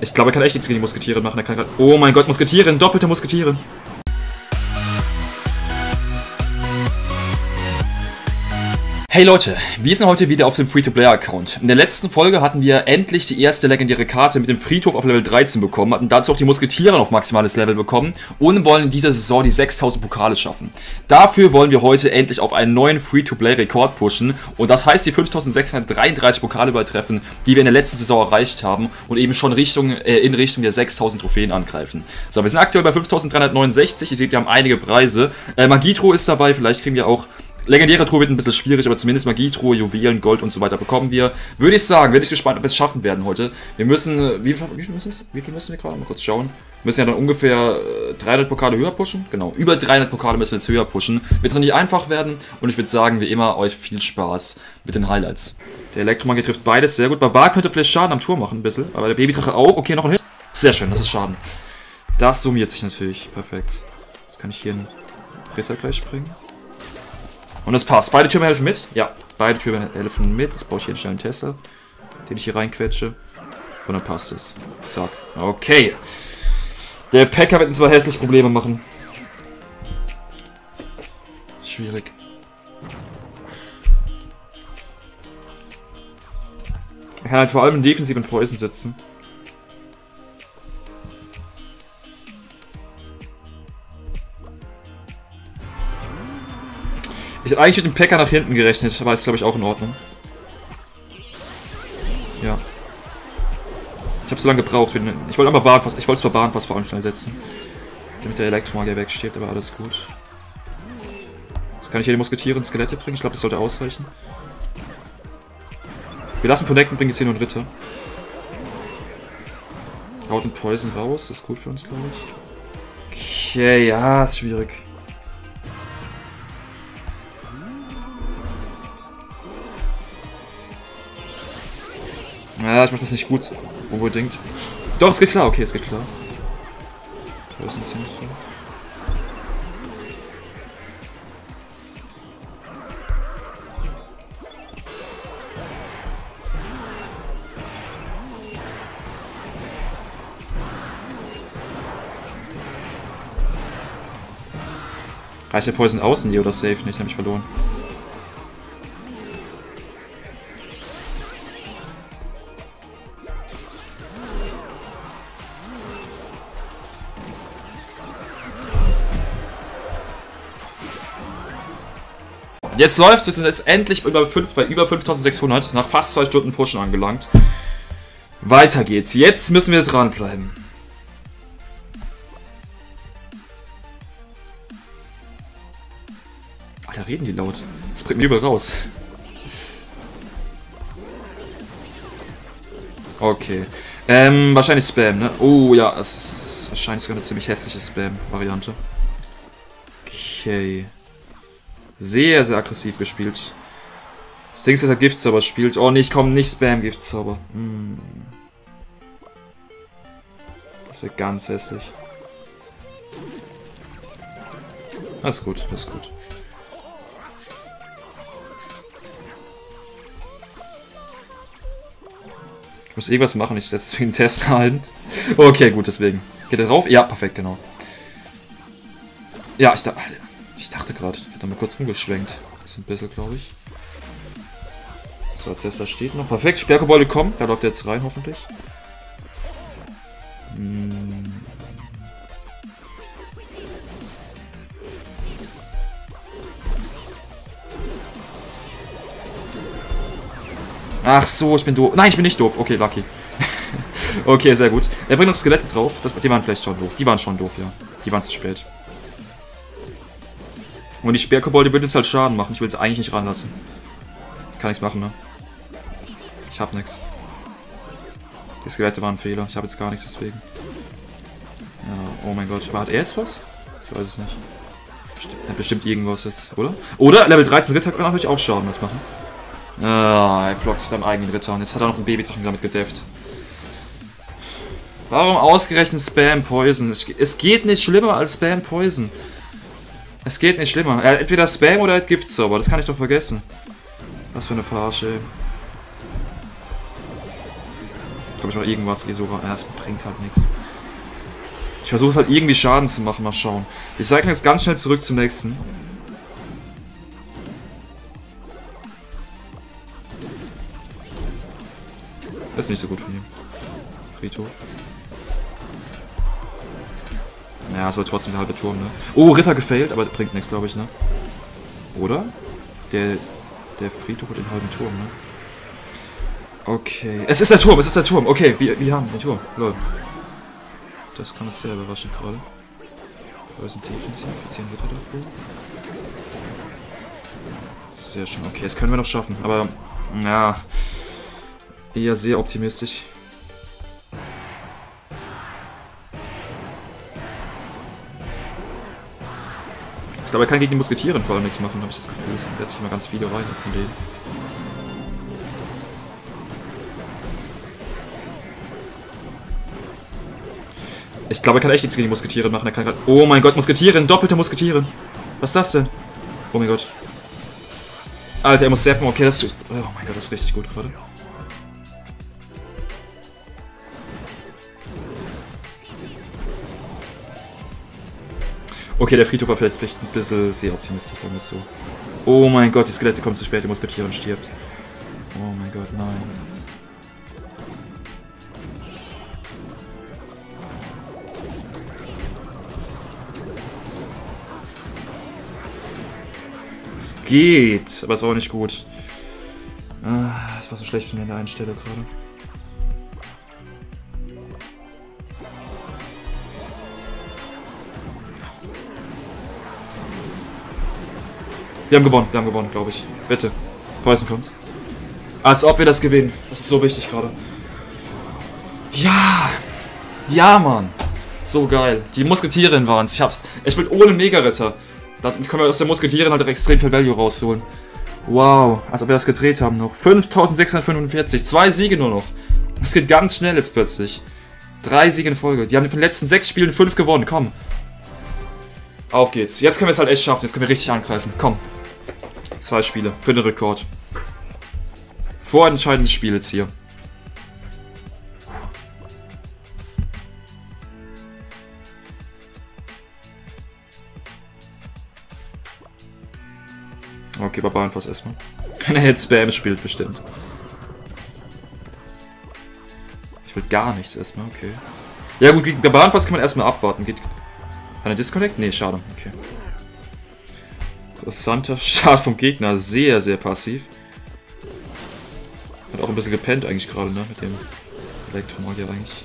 Ich glaube, er kann echt nichts gegen die Musketiere machen. Er kann grad, oh mein Gott, Musketieren, doppelte Musketieren. Hey Leute, wir sind heute wieder auf dem Free-to-Play-Account. In der letzten Folge hatten wir endlich die erste legendäre Karte mit dem Friedhof auf Level 13 bekommen, hatten dazu auch die Musketiere auf maximales Level bekommen und wollen in dieser Saison die 6000 Pokale schaffen. Dafür wollen wir heute endlich auf einen neuen Free-to-Play-Rekord pushen und das heißt die 5633 Pokale übertreffen, die wir in der letzten Saison erreicht haben und eben schon Richtung, äh, in Richtung der 6000 Trophäen angreifen. So, wir sind aktuell bei 5369, ihr seht, wir haben einige Preise. Äh, Magitro ist dabei, vielleicht kriegen wir auch Legendäre Truhe wird ein bisschen schwierig, aber zumindest Magietruhe, Juwelen, Gold und so weiter bekommen wir. Würde ich sagen, bin ich gespannt, ob wir es schaffen werden heute. Wir müssen, äh, wie, wie, viel, müssen wie viel müssen wir gerade? Mal kurz schauen. Wir müssen ja dann ungefähr 300 äh, Pokale höher pushen. Genau, über 300 Pokale müssen wir jetzt höher pushen. Wird es noch nicht einfach werden und ich würde sagen, wie immer, euch viel Spaß mit den Highlights. Der Elektromagier trifft beides sehr gut. Barbar könnte vielleicht Schaden am Turm machen, ein bisschen. Aber der Babydrache auch. Okay, noch ein Hit. Sehr schön, das ist Schaden. Das summiert sich natürlich. Perfekt. Jetzt kann ich hier einen Ritter gleich springen. Und es passt. Beide Türme helfen mit? Ja, beide Türme helfen mit. Jetzt brauche ich hier einen schnellen Tester, den ich hier reinquetsche. Und dann passt es. Zack. Okay. Der Packer wird uns zwar hässlich Probleme machen. Schwierig. Er kann halt vor allem in defensiven Poison sitzen. Ich hätte eigentlich mit dem Packer nach hinten gerechnet, aber ist glaube ich auch in Ordnung. Ja. Ich habe so lange gebraucht. Ich wollte aber Bahn, ich wollte zwar Bahn fast vor allem schnell setzen. Damit der Elektromagier wegsteht, aber alles gut. Jetzt kann ich hier die Musketiere und Skelette bringen. Ich glaube, das sollte ausreichen. Wir lassen Connecten, bringen jetzt hier nur einen Ritter. Haut einen Poison raus, das ist gut für uns, glaube ich. Okay, ja, ist schwierig. Ja, ich mach das nicht gut. Unbedingt. Doch, es geht klar. Okay, es geht klar. Da Reicht der Poison außen hier oder safe nicht? Hab ich verloren. Jetzt läuft wir sind jetzt endlich über 5, bei über 5600 nach fast 2 Stunden Pushen angelangt. Weiter geht's. Jetzt müssen wir dranbleiben. Reden die laut. Das bringt mir übel raus. Okay. Ähm, wahrscheinlich Spam, ne? Oh ja, es ist wahrscheinlich sogar eine ziemlich hässliche Spam-Variante. Okay. Sehr, sehr aggressiv gespielt. Das Ding ist, dass er Giftzauber spielt. Oh nee, ich komme nicht Spam-Giftzauber. Hm. Das wird ganz hässlich. Das ist gut, das ist gut. Ich muss irgendwas machen, ich deswegen einen Test halten. Okay, gut, deswegen. Geht er drauf? Ja, perfekt, genau. Ja, ich dachte... Ich dachte gerade, ich hätte mal kurz umgeschwenkt. Das ist ein bisschen, glaube ich. So, Tester steht noch. Perfekt, Sperrgebäude kommen. Da läuft er jetzt rein, hoffentlich. Ach so, ich bin doof. Nein, ich bin nicht doof. Okay, lucky. okay, sehr gut. Er bringt noch Skelette drauf. Das, die waren vielleicht schon doof. Die waren schon doof, ja. Die waren zu spät. Und die Sperrkobolde würden jetzt halt Schaden machen. Ich will es eigentlich nicht ranlassen. Kann nichts machen, ne? Ich hab nichts. Die Skelette waren ein Fehler. Ich habe jetzt gar nichts deswegen. Ja, oh mein Gott. Hat er jetzt was? Ich weiß es nicht. Er hat bestimmt irgendwas jetzt, oder? Oder Level 13 Ritter kann natürlich auch Schaden was machen. Ah, er blockt sich seinem eigenen Ritter. Und jetzt hat er noch einen Babydrachen damit gedefft. Warum ausgerechnet Spam Poison? Es geht nicht schlimmer als Spam Poison. Es geht nicht schlimmer. Er hat entweder Spam oder er hat Giftzauber. Das kann ich doch vergessen. Was für eine Verarsche. glaube ich, noch irgendwas. Resora. Ja, es bringt halt nichts. Ich versuche es halt irgendwie Schaden zu machen. Mal schauen. Wir cyclen jetzt ganz schnell zurück zum nächsten. Das ist nicht so gut von ihm. Friedhof. Ja, es war trotzdem der halbe Turm, ne? Oh, Ritter gefailt, aber bringt nichts, glaube ich, ne? Oder? Der, der Friedhof hat den halben Turm, ne? Okay. Es ist der Turm, es ist der Turm. Okay, wir, wir haben den Turm. Lol. Das kann uns sehr überraschen gerade. Wo ist ein Defensiv? Wir ziehen Ritter davor. Sehr schön. Okay, das können wir noch schaffen. Aber, ja. Eher sehr optimistisch. Ich glaube, er kann gegen die Musketieren vor allem nichts machen, habe ich das Gefühl. Es kommen jetzt immer ganz viele rein von denen. Ich glaube, er kann echt nichts gegen die Musketiere machen. Er kann grad oh mein Gott, Musketieren, doppelte Musketieren. Was ist das denn? Oh mein Gott. Alter, er muss zappen. Okay, das ist... Oh mein Gott, das ist richtig gut gerade. Okay, der Friedhof war vielleicht ein bisschen sehr optimistisch, sagen wir es so. Oh mein Gott, die Skelette kommen zu spät, die Musketierin stirbt. Oh mein Gott, nein. Es geht, aber es war auch nicht gut. Ah, es war so schlecht von der einen Stelle gerade. Wir haben gewonnen, wir haben gewonnen, glaube ich. Bitte. Poison kommt. Als ob wir das gewinnen. Das ist so wichtig gerade. Ja. Ja, Mann. So geil. Die Musketierin waren es. Ich hab's. Ich bin ohne Mega-Ritter. Damit können wir aus der Musketierin halt extrem viel Value rausholen. Wow. Als ob wir das gedreht haben noch. 5645. Zwei Siege nur noch. Das geht ganz schnell jetzt plötzlich. Drei Siege in Folge. Die haben von den letzten sechs Spielen fünf gewonnen. Komm. Auf geht's. Jetzt können wir es halt echt schaffen. Jetzt können wir richtig angreifen. Komm. Zwei Spiele für den Rekord. Vorentscheidendes Spiel jetzt hier. Okay, Barbarenfass erstmal. Wenn er jetzt Spam spielt, bestimmt. Ich will gar nichts erstmal, okay. Ja gut, gegen Barbarenfass kann man erstmal abwarten. Geht. Kann er Disconnect? Nee, schade. Okay. Interessanter Start vom Gegner. Sehr, sehr passiv. Hat auch ein bisschen gepennt eigentlich gerade, ne? Mit dem Elektromagier eigentlich.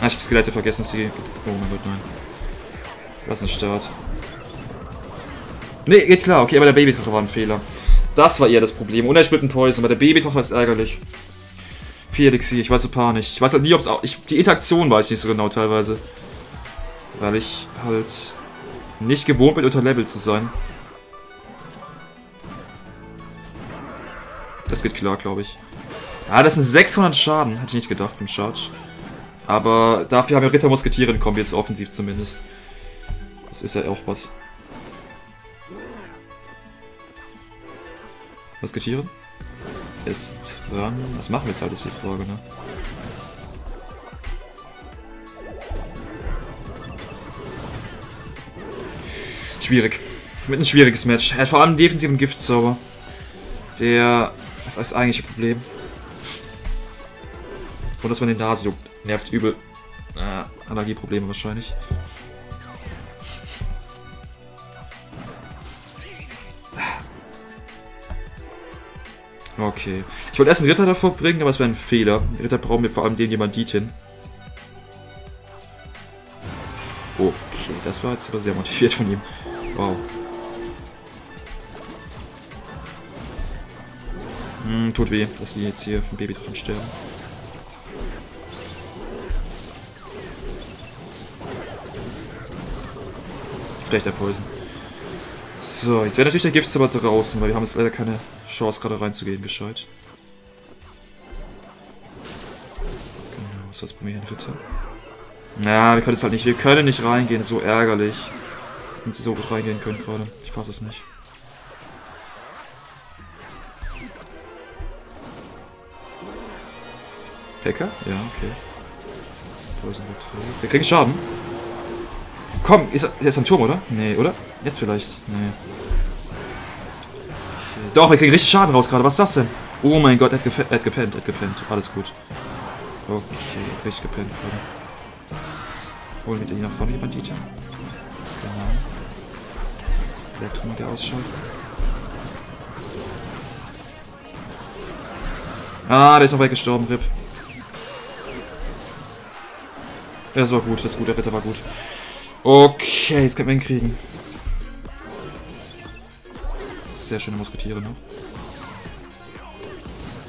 Ah, ich hab Skelette vergessen, dass die... Oh mein Gott, nein. Was ein Start. Ne, geht klar. Okay, aber der Babydrache war ein Fehler. Das war eher das Problem. Und er spielt einen Poison, aber der Babydrache ist ärgerlich. Vier Elixir, ich war so panisch. Ich weiß halt nie, ob es auch... Ich, die Interaktion weiß ich nicht so genau teilweise. Weil ich halt nicht gewohnt bin, unter Level zu sein. Das geht klar, glaube ich. Ah, das sind 600 Schaden. Hätte ich nicht gedacht vom Charge. Aber dafür haben wir Ritter Musketieren kommen jetzt offensiv zumindest. Das ist ja auch was. Musketieren? Ist dran. Was machen wir jetzt halt, ist die Frage, ne? Schwierig. Mit ein schwieriges Match. Er hat vor allem defensiven Giftzauber. Der ist das eigentliche Problem. Und dass man den Nase juckt. Nervt übel. Äh, Allergieprobleme wahrscheinlich. Okay. Ich wollte erst einen Ritter davor bringen, aber es wäre ein Fehler. Ritter brauchen wir vor allem den Diamantitin. Okay, das war jetzt aber sehr motiviert von ihm. Wow. Hm, tut weh, dass die jetzt hier vom Baby dran sterben. Schlechter Poison. So, jetzt wäre natürlich der Giftzauber draußen, weil wir haben jetzt leider keine Chance, gerade reinzugehen, gescheit. Genau, was ist das bei mir in Ritter? Ja, wir können jetzt halt nicht, wir können nicht reingehen, so ärgerlich. Wenn sie so gut reingehen können gerade. Ich fasse es nicht. Hacker? Ja, okay. Wir kriegen Schaden. Komm, ist er, der ist am Turm, oder? Nee, oder? Jetzt vielleicht. Nee. Doch, wir kriegen richtig Schaden raus gerade. Was ist das denn? Oh mein Gott, er hat, gef er hat gepennt, er hat gepennt. Alles gut. Okay, er hat richtig gepennt gerade. Holen wir die nach vorne, die Banditen. Elektromagier ausschalten. Ah, der ist noch weggestorben, RIP. Das war gut, das ist gut, der Ritter war gut. Okay, jetzt können wir ihn kriegen. Sehr schöne Musketiere noch.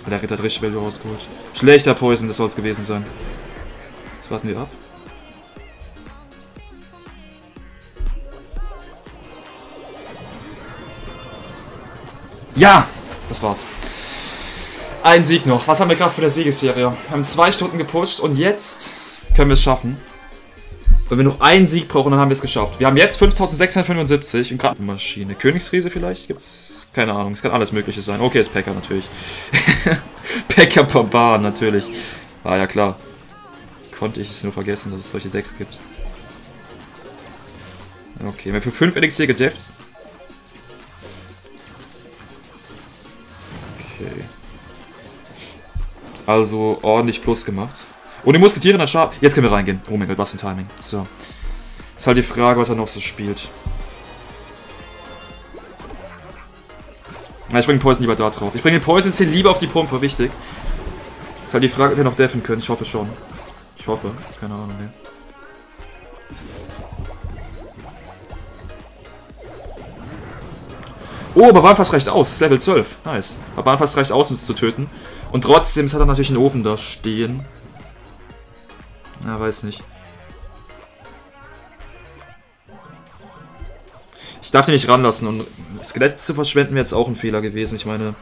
Der Ritter hat richtig Value rausgeholt. Schlechter Poison, das soll es gewesen sein. Jetzt warten wir ab. Ja! Das war's. Ein Sieg noch. Was haben wir gerade für eine Siegesserie? Wir haben zwei Stunden gepusht und jetzt können wir es schaffen. Wenn wir noch einen Sieg brauchen, dann haben wir es geschafft. Wir haben jetzt 5675 und gerade Maschine. Königsriese vielleicht? Gibt's? Keine Ahnung. Es kann alles Mögliche sein. Okay, ist Packer natürlich. Packer Barbar natürlich. War ja klar. Konnte ich es nur vergessen, dass es solche Decks gibt. Okay, wir haben für 5 Elixier gedefft. Also ordentlich Plus gemacht. Und die Musketiere hat Schaden. Jetzt können wir reingehen. Oh mein Gott, was ein Timing. So. Ist halt die Frage, was er noch so spielt. Ja, ich bringe den Poison lieber da drauf. Ich bringe den Poison hier lieber auf die Pumpe, wichtig. Ist halt die Frage, ob wir noch deffen können. Ich hoffe schon. Ich hoffe. Keine Ahnung, ne. Oh, Barbarenfass reicht aus. Das ist Level 12. Nice. Barbarenfass reicht aus, um es zu töten. Und trotzdem hat er natürlich einen Ofen da stehen. Ja, weiß nicht. Ich darf den nicht ranlassen und Skelette zu verschwenden wäre jetzt auch ein Fehler gewesen. Ich meine...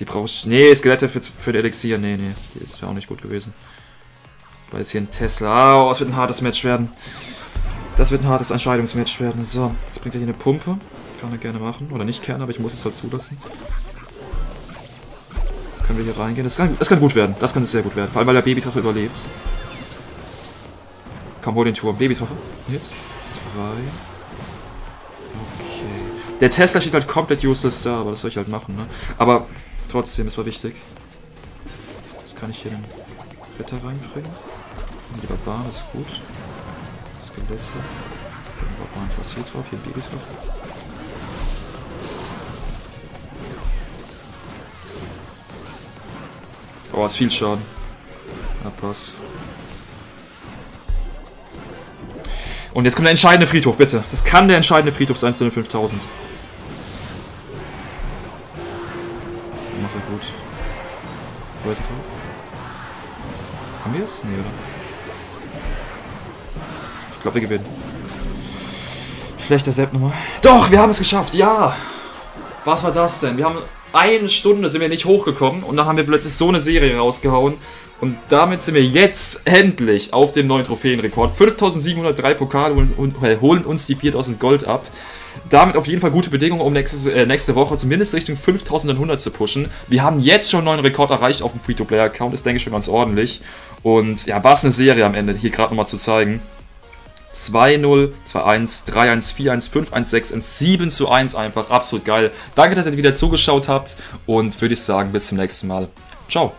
Die brauche ich... Nee, Skelette für, für den Elixier. Nee, nee. Das wäre auch nicht gut gewesen. Weil es hier ein Tesla... Oh, es wird ein hartes Match werden. Das wird ein hartes Entscheidungsmatch werden. So, jetzt bringt er hier eine Pumpe. Kann er gerne machen. Oder nicht gerne, aber ich muss es halt zulassen. Jetzt können wir hier reingehen. Das kann, das kann gut werden. Das kann sehr gut werden. Vor allem, weil der Babydrache überlebt. Komm, hol den Turm. Babydrache. Jetzt. Zwei. Okay. Der Tesla steht halt komplett useless da, aber das soll ich halt machen, ne? Aber trotzdem, es war wichtig. Jetzt kann ich hier den Ritter reinbringen. Und die Barbaren, das ist gut. Skelette. Den Barbaren fast hier drauf, hier Babydrache. Oh, ist viel Schaden. Ja, pass. Und jetzt kommt der entscheidende Friedhof, bitte. Das kann der entscheidende Friedhof sein zu den 5000. Macht er gut. Wo ist er drauf? Haben wir es? Nee, oder? Ich glaube, wir gewinnen. Schlechter Sepp nochmal. Doch, wir haben es geschafft, ja! Was war das denn? Wir haben eine Stunde sind wir nicht hochgekommen und dann haben wir plötzlich so eine Serie rausgehauen. Und damit sind wir jetzt endlich auf dem neuen Trophäenrekord. 5703 Pokale und, äh, holen uns die 4000 Gold ab. Damit auf jeden Fall gute Bedingungen, um nächste, äh, nächste Woche zumindest Richtung 5100 zu pushen. Wir haben jetzt schon einen neuen Rekord erreicht auf dem Free-to-Play-Account. Ist, denke ich, schon ganz ordentlich. Und ja, was eine Serie am Ende, hier gerade nochmal zu zeigen. 2-0, 2-1, 3-1, 4-1, 5-1, 6-1, 7 zu 1 einfach. Absolut geil. Danke, dass ihr wieder zugeschaut habt und würde ich sagen, bis zum nächsten Mal. Ciao.